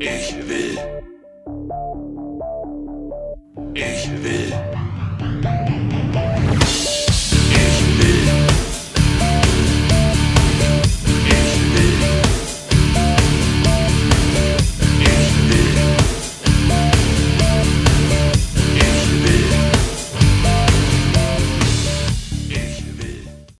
Ich will. Ich will.